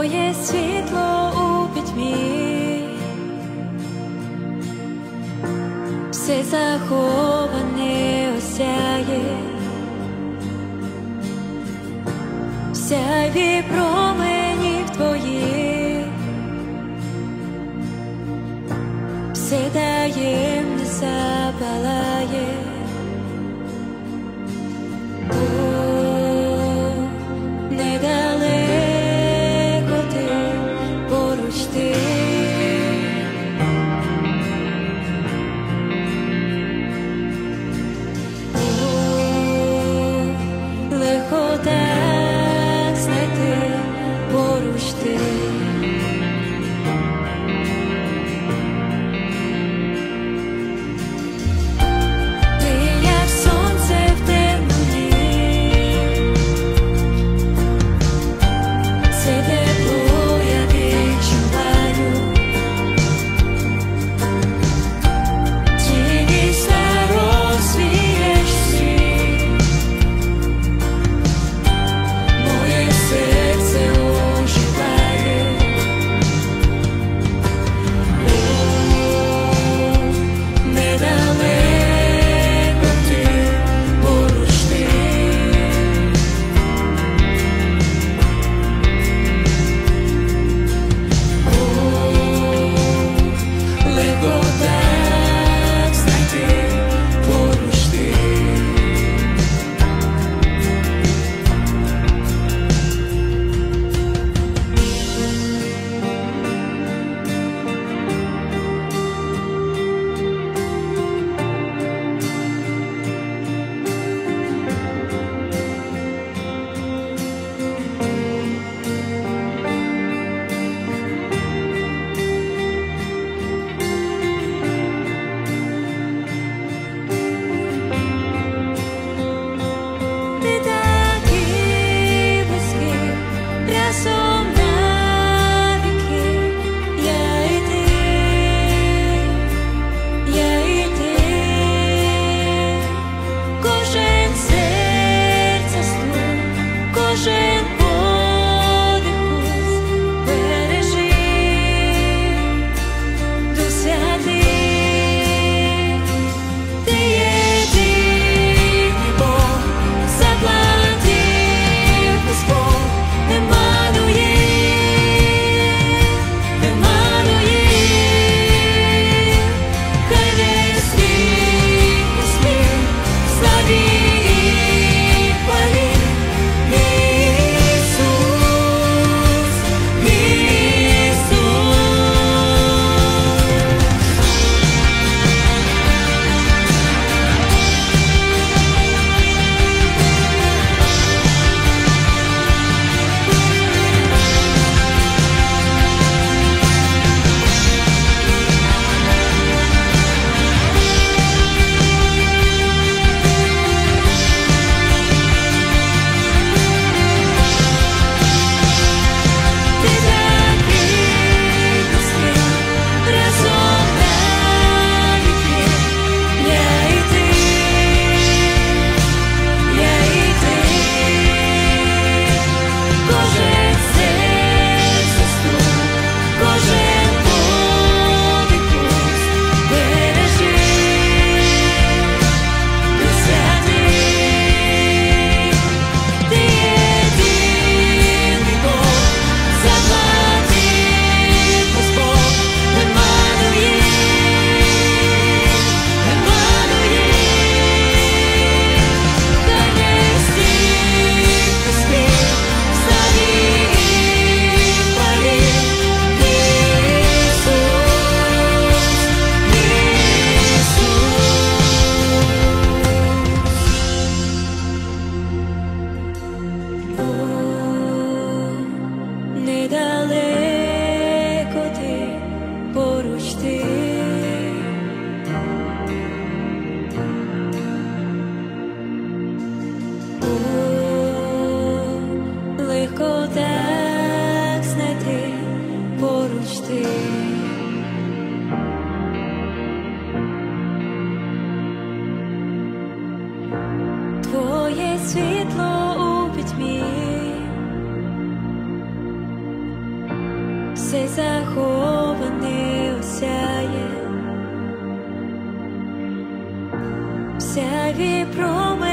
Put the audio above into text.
твоє світло у пітьмі, все заховане осяє, сяє в Твої, все те. поруч ти. Твоє світло у пітьмі все заховане осяє, вся віпроми.